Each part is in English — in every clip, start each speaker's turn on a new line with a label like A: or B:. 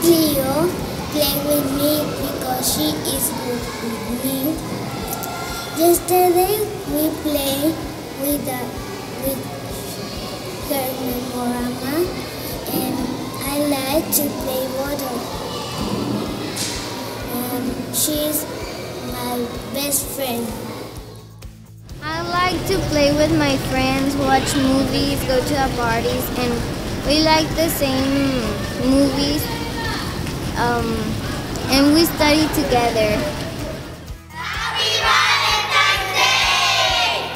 A: Cleo, play with me because she is good with me. Yesterday we played with, the, with her memorama and I like to play water. Um, she's my best friend.
B: I like to play with my friends, watch movies, go to the parties and we like the same movies um, and we study together. Happy Valentine's Day!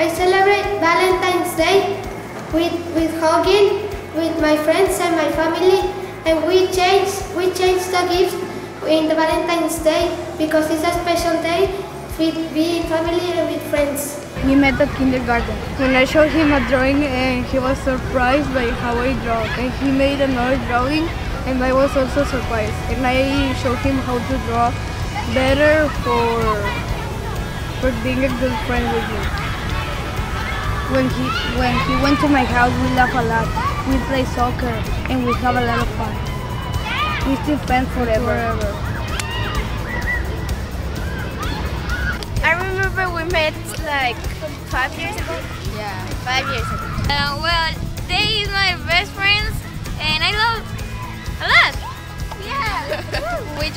C: I celebrate Valentine's Day with, with hugging with my friends and my family and we change we change the gifts in the Valentine's Day because it's a special day with being family and with friends.
D: We met at kindergarten. When I showed him a drawing and he was surprised by how I draw. And he made another drawing and I was also surprised. And I showed him how to draw better for for being a good friend with me. When he when he went to my house we laugh a lot. We play soccer and we have a lot of fun. We still friends forever. forever.
E: I remember we met like five years ago.
B: Yeah.
E: Five years ago. Uh, well, they is my best friends,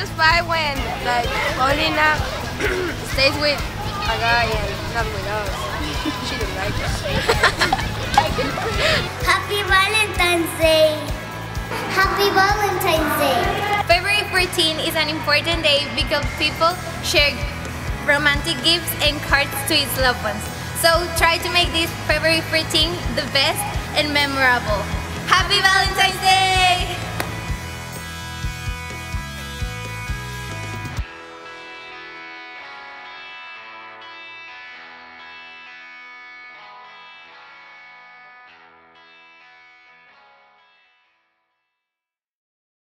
E: Yeah. just fight when like Paulina stays with a guy and not with us. she don't like us.
A: Happy Valentine's Day! Happy Valentine's Day!
E: February 14 is an important day because people share romantic gifts and cards to its loved ones. So try to make this February 14 the best and memorable. Happy Valentine's Day!